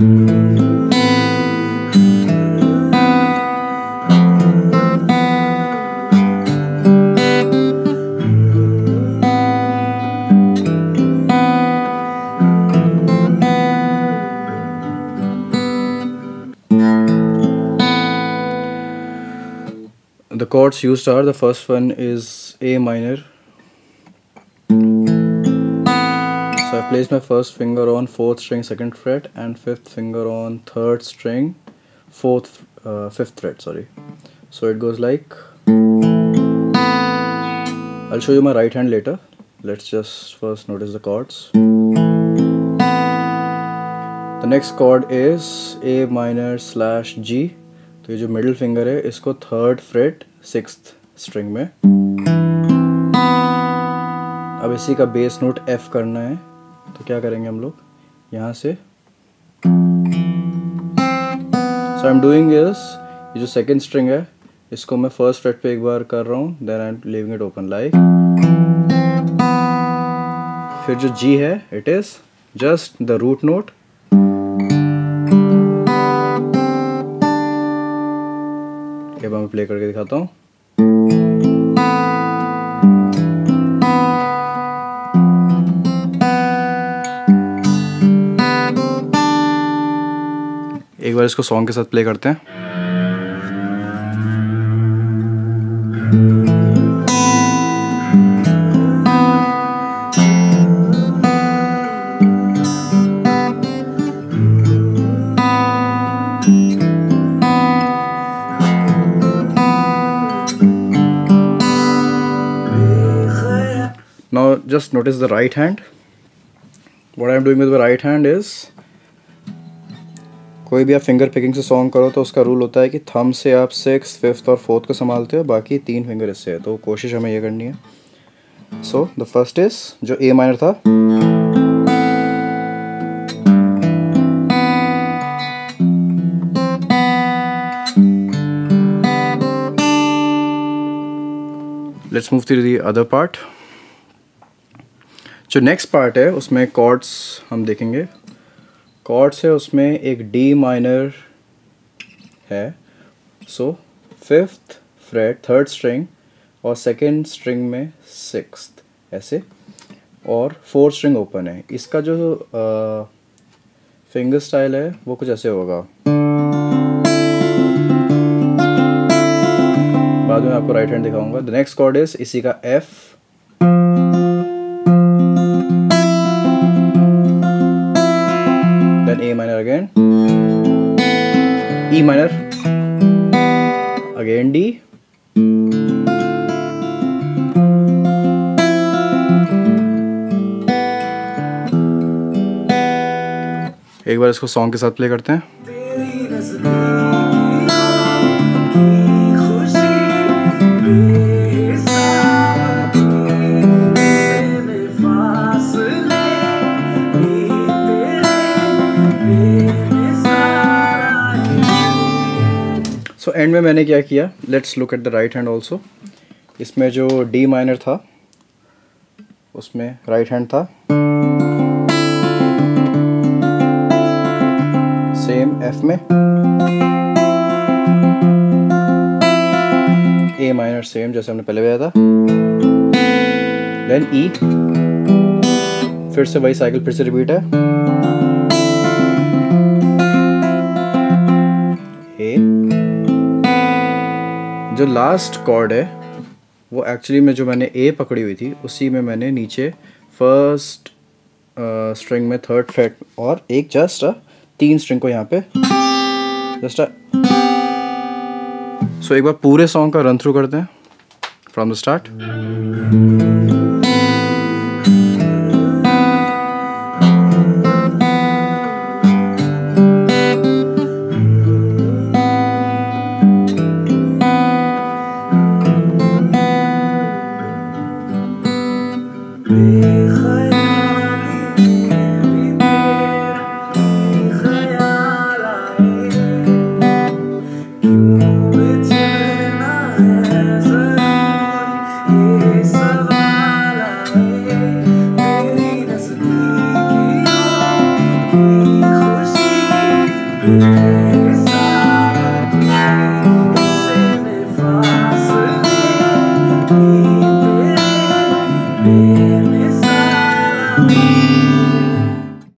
the chords used are the first one is A minor. Place my first finger on fourth string second fret and fifth finger on third string fourth uh, fifth fret sorry. So it goes like I'll show you my right hand later. Let's just first notice the chords. The next chord is A minor slash G तो ये जो middle finger है इसको third freight six string में अब इसी का base note F करना है तो क्या करेंगे हम लोग? यहाँ से so I am doing is ये जो सेकेंड स्ट्रिंग है, इसको मैं फ़र्स्ट फ्रेट पे एक बार कर रहा हूँ then I am leaving it open like फिर जो जी है it is just the root note बार मैं प्ले करके दिखाता हूँ। एक बार इसको सॉन्ग के साथ प्ले करते हैं now just notice the right hand what I'm doing with my right hand is कोई भी आप फिंगर पिकिंग से सॉन्ग करो तो उसका रूल होता है कि थम से आप सिक्स फिफ्थ और फोर्थ को संभालते हो, बाकी तीन फिंगर इससे है तो कोशिश हमें ये करनी है। सो द फ़र्स्ट इज़ जो ए माइनर था। Let's move to the other part जो नेक्स्ट पार्ट है, उसमें कॉर्ड्स हम देखेंगे। कॉर्ड्स है, उसमें एक डी माइनर है। So fifth fret third string और सेकेंड स्ट्रिंग में सिक्स ऐसे। और फोर्थ स्ट्रिंग ओपन है। इसका जो फिंगर स्टाइल है, वो कुछ ऐसे होगा। बाद में आपको राइट हैंड दिखाऊँगा। द नेक्स्ट कॉर्ड इज़ इसी का F E minor, again D, एक बार इसको सॉन्ग के साथ प्ले करते हैं। सो एंड में मैंने क्या किया? Let's look at the right hand also इसमें जो डी माइनर था उसमें राइट हैंड था। सेम एफ़ में। ए माइनर सेम जैसे हमने पहले बताया था। देन ई e, फिर से वही साइकिल फिर से रिपीट है। जो लास्ट कॉर्ड है वो एक्चुअली में जो मैंने ए पकड़ी हुई थी उसी में मैंने नीचे फ़र्स्ट स्ट्रिंग में थर्ड फ्रेट और एक जस्ट तीन स्ट्रिंग को यहाँ पे जस्ट सो so, एक बार पूरे सॉन्ग का रन थ्रू करते हैं फ्रॉम द स्टार्ट